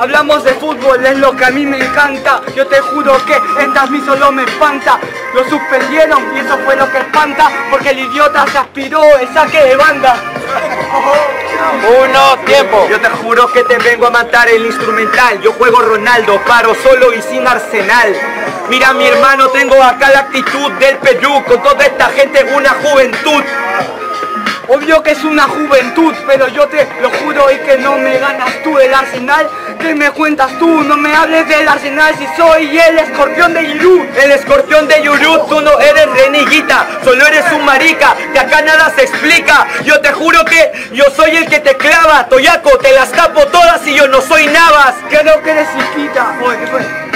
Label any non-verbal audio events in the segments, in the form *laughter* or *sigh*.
hablamos de fútbol, es lo que a mí me encanta. Yo te juro que esta a mí solo me espanta. Lo suspendieron y eso fue lo que espanta, porque el idiota se aspiró el saque de banda. *laughs* Uno, tiempo. Yo te juro que te vengo a matar el instrumental. Yo juego Ronaldo, paro solo y sin arsenal. Mira mi hermano, tengo acá la actitud del Perú, con toda esta gente una juventud. Obvio que es una juventud, pero yo te lo juro y que no me ganas tú el Arsenal. ¿Qué me cuentas tú? No me hables del Arsenal si soy el escorpión de Yuru. El escorpión de Yuru, tú no eres reniguita, solo eres un marica, de acá nada se explica. Yo te juro que yo soy el que te clava, Toyaco, te las tapo todas y yo no soy Navas. Creo que eres chiquita. Oye, ¿qué fue?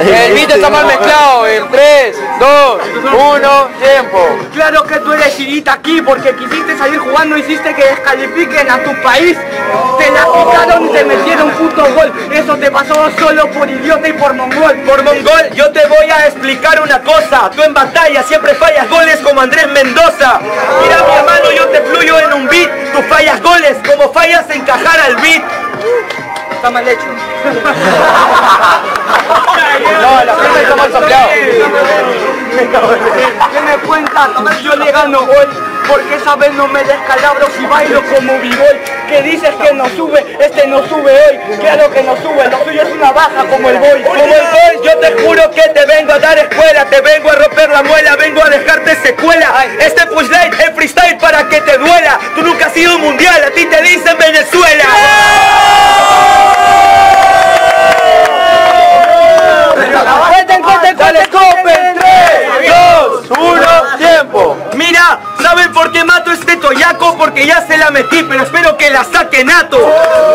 El beat está mal mezclado. En 3, 2, 1, tiempo. Claro que tú eres chirita aquí porque quisiste salir jugando, hiciste que descalifiquen a tu país. Te la quitaron y te metieron puto gol. Eso te pasó solo por idiota y por mongol. Por mongol, yo te voy a explicar una cosa. Tú en batalla siempre fallas goles como Andrés Mendoza. Mira mi hermano, yo te fluyo en un beat. Tú fallas goles como fallas en encajar al beat. Está mal hecho. *laughs* No, la gente está mal sampleado. ¿Qué me cuentas? Yo le gano hoy porque esa vez no me descalabro si bailo como b-boy Que dices que no sube, este no sube hoy. Claro que no sube, lo suyo es una baja como el boy Como el boy, yo te juro que te vengo a dar escuela Te vengo a romper la muela, vengo a dejarte secuela. Este push light es freestyle para que te duela. Tú nunca has sido un mundial, a ti te dicen Venezuela se la metí, pero espero que la saque nato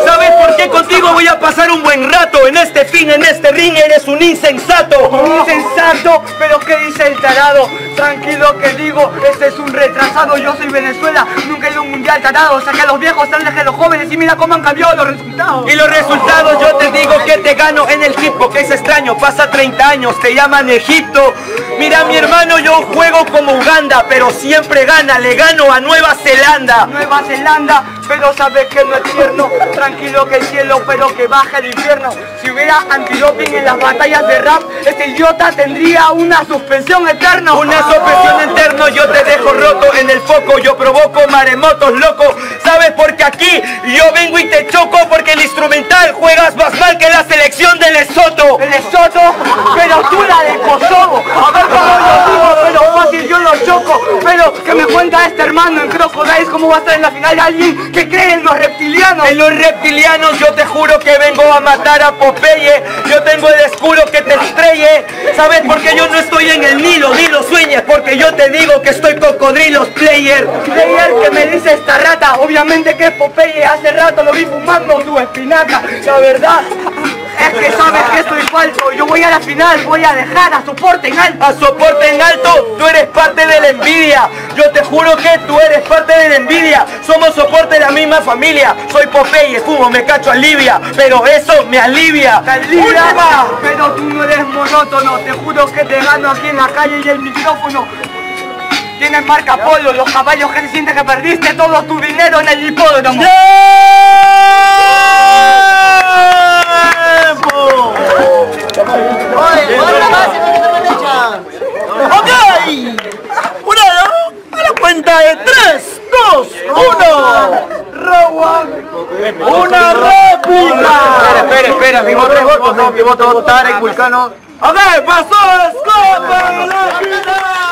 ¿Sabes por qué contigo voy a pasar un buen rato? En este fin, en este ring, eres un insensato. Un insensato, pero ¿qué dice el tarado? Tranquilo que digo, este es un retrasado. Yo soy Venezuela, nunca he ido a un mundial tarado. Saqué a los viejos, antes que los jóvenes Y mira cómo han cambiado los resultados. Y los resultados yo te digo que te gano en el hip que es extraño, pasa 30 años, te llaman Egipto. Mira mi hermano, yo juego como Uganda Pero siempre gana, le gano a Nueva Zelanda. Nueva Zelanda, pero sabes que no es tierno. Tranquilo que el cielo, pero que baja el infierno. Si hubiera antidoping en las batallas de rap Este idiota tendría una suspensión eterna. Una suspensión eterna, yo te dejo roto en el foco. Yo provoco maremotos, loco. ¿Sabes por qué aquí yo vengo y te choco? Porque el instrumental juegas más mal que la selección de Lesoto. El Lesoto, pero tú la de Kosovo. A ver cómo lo digo, pero fácil yo lo choco. Pero que me cuenta este hermano en Cómo va a estar en la final alguien que cree en los reptilianos En los reptilianos yo te juro que vengo a matar a Popeye. Yo tengo el escudo que te estrelle. ¿Sabes por qué yo no estoy en el Nilo? Ni lo sueñes porque yo te digo que estoy cocodrilos player. Player que me dice esta rata. Obviamente que es Popeye, hace rato lo vi fumando su espinaca. La verdad es que sabes que estoy falso. Yo voy a la final, voy a dejar a soporte en alto. A soporte en alto, tú eres parte de la envidia. Yo te juro que tú eres parte de envidia. Somos soporte de la misma familia. Soy Popeye, fumo, me cacho alivia Pero eso me alivia. Alivia, pero tú no eres monótono. Te juro que te gano aquí en la calle y el micrófono. Tienes marca Polo, los caballos que se sienten que perdiste todo tu dinero en el hipódromo. Oye, otra más y no me echan. ¡Ok! Una, a la cuenta de 3, 2, 1. ¡Una réplica! Espera, espera, espera, mi voto, mi voto, no, mi voto, votar en Vulcano. ¡Pasó la escopa de la final!